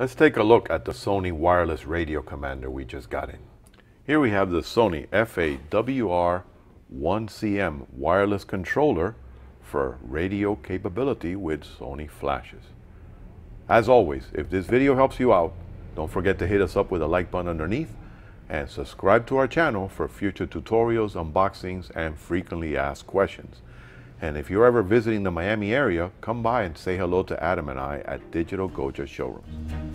Let's take a look at the Sony wireless radio commander we just got in. Here we have the Sony FAWR1CM wireless controller for radio capability with Sony flashes. As always, if this video helps you out, don't forget to hit us up with a like button underneath and subscribe to our channel for future tutorials, unboxings, and frequently asked questions. And if you're ever visiting the Miami area, come by and say hello to Adam and I at Digital Goja Showrooms.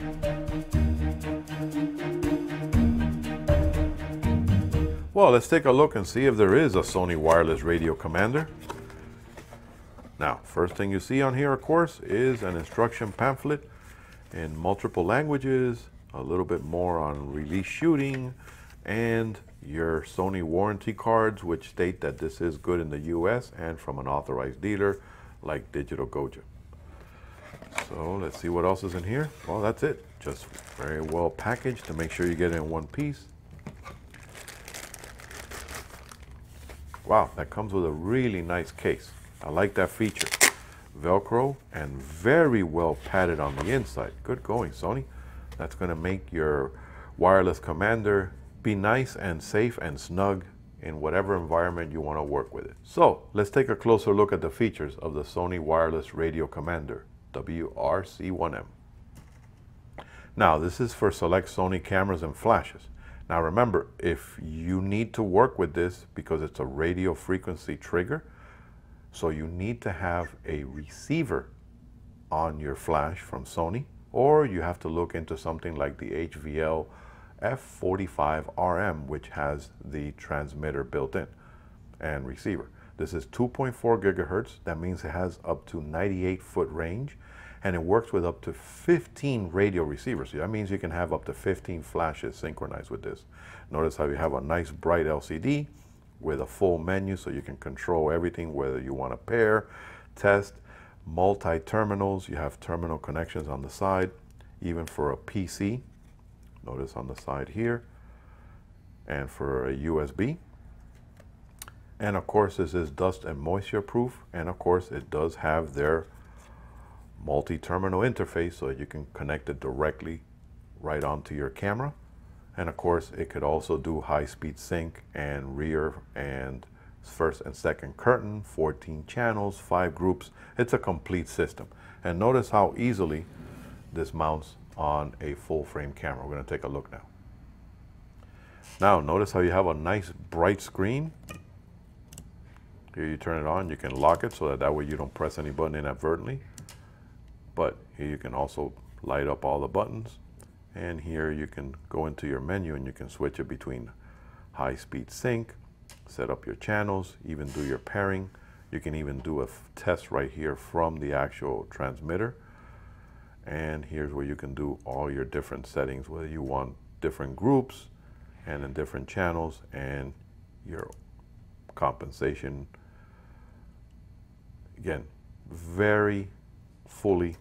Well, let's take a look and see if there is a Sony wireless radio commander. Now, first thing you see on here, of course, is an instruction pamphlet in multiple languages, a little bit more on release shooting, and your Sony warranty cards, which state that this is good in the US and from an authorized dealer like Digital Goja. So let's see what else is in here. Well, that's it. Just very well packaged to make sure you get it in one piece. Wow, that comes with a really nice case. I like that feature. Velcro and very well padded on the inside. Good going, Sony. That's going to make your wireless commander be nice and safe and snug in whatever environment you want to work with it. So let's take a closer look at the features of the Sony Wireless Radio Commander WRC1M. Now this is for select Sony cameras and flashes. Now remember, if you need to work with this because it's a radio frequency trigger, so you need to have a receiver on your flash from Sony, or you have to look into something like the HVL F45RM, which has the transmitter built in and receiver. This is 2.4 gigahertz. That means it has up to 98 foot range and it works with up to 15 radio receivers. So that means you can have up to 15 flashes synchronized with this. Notice how you have a nice bright LCD with a full menu so you can control everything, whether you want to pair, test, multi-terminals. You have terminal connections on the side, even for a PC. Notice on the side here. And for a USB. And of course, this is dust and moisture proof. And of course, it does have their multi-terminal interface so you can connect it directly right onto your camera. And of course, it could also do high-speed sync and rear and first and second curtain, 14 channels, five groups. It's a complete system. And notice how easily this mounts on a full frame camera. We're going to take a look now. Now notice how you have a nice bright screen. Here you turn it on, you can lock it so that that way you don't press any button inadvertently. But here you can also light up all the buttons. And here you can go into your menu and you can switch it between high speed sync, set up your channels, even do your pairing. You can even do a test right here from the actual transmitter and here's where you can do all your different settings whether you want different groups and in different channels and your compensation again very fully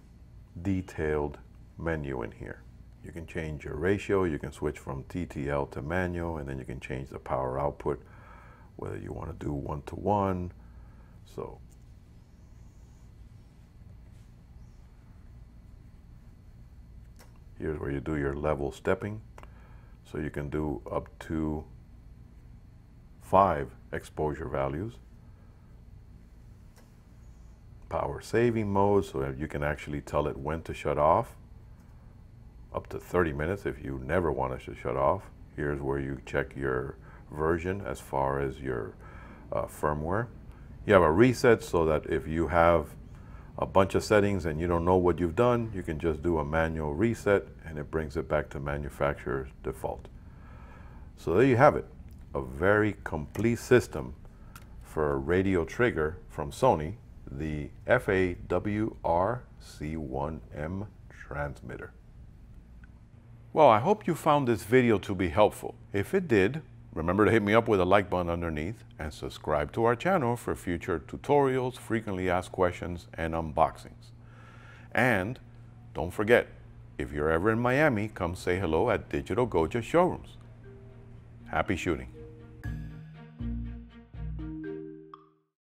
detailed menu in here you can change your ratio you can switch from TTL to manual and then you can change the power output whether you want to do one to one so Here's where you do your level stepping. So you can do up to five exposure values. Power saving mode, so that you can actually tell it when to shut off. Up to 30 minutes if you never want it to shut off. Here's where you check your version as far as your uh, firmware. You have a reset so that if you have a bunch of settings and you don't know what you've done, you can just do a manual reset and it brings it back to manufacturer's default. So there you have it, a very complete system for a radio trigger from Sony, the FA-WRC1M transmitter. Well, I hope you found this video to be helpful. If it did, Remember to hit me up with a like button underneath and subscribe to our channel for future tutorials, frequently asked questions, and unboxings. And don't forget, if you're ever in Miami, come say hello at Digital Goja Showrooms. Happy shooting.